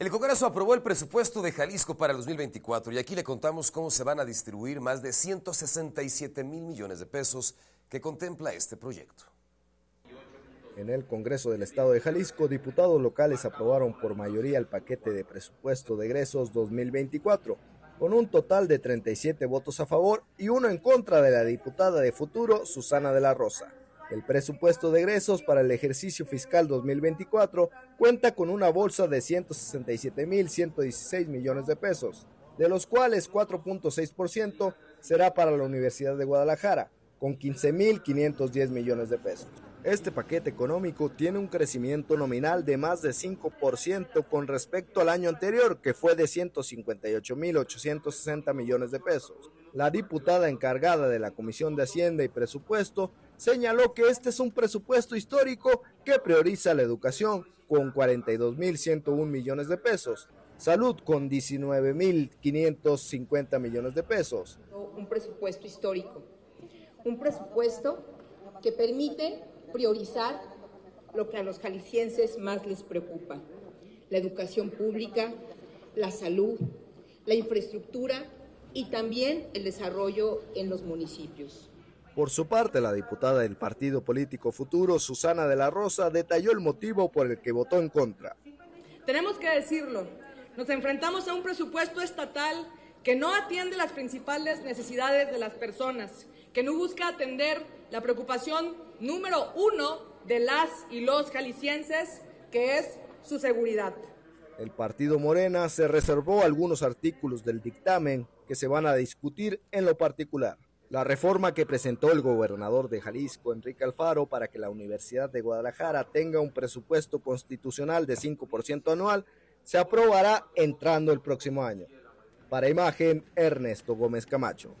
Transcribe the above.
El Congreso aprobó el presupuesto de Jalisco para el 2024 y aquí le contamos cómo se van a distribuir más de 167 mil millones de pesos que contempla este proyecto. En el Congreso del Estado de Jalisco, diputados locales aprobaron por mayoría el paquete de presupuesto de egresos 2024, con un total de 37 votos a favor y uno en contra de la diputada de Futuro, Susana de la Rosa. El presupuesto de egresos para el ejercicio fiscal 2024 cuenta con una bolsa de 167.116 millones de pesos, de los cuales 4.6% será para la Universidad de Guadalajara, con 15.510 millones de pesos. Este paquete económico tiene un crecimiento nominal de más de 5% con respecto al año anterior, que fue de 158.860 millones de pesos. La diputada encargada de la Comisión de Hacienda y Presupuesto señaló que este es un presupuesto histórico que prioriza la educación con 42.101 millones de pesos, salud con 19.550 millones de pesos. Un presupuesto histórico, un presupuesto que permite priorizar lo que a los jaliscienses más les preocupa, la educación pública, la salud, la infraestructura y también el desarrollo en los municipios. Por su parte, la diputada del Partido Político Futuro, Susana de la Rosa, detalló el motivo por el que votó en contra. Tenemos que decirlo, nos enfrentamos a un presupuesto estatal que no atiende las principales necesidades de las personas, que no busca atender la preocupación número uno de las y los jaliscienses, que es su seguridad. El partido Morena se reservó algunos artículos del dictamen que se van a discutir en lo particular. La reforma que presentó el gobernador de Jalisco, Enrique Alfaro, para que la Universidad de Guadalajara tenga un presupuesto constitucional de 5% anual, se aprobará entrando el próximo año. Para imagen, Ernesto Gómez Camacho.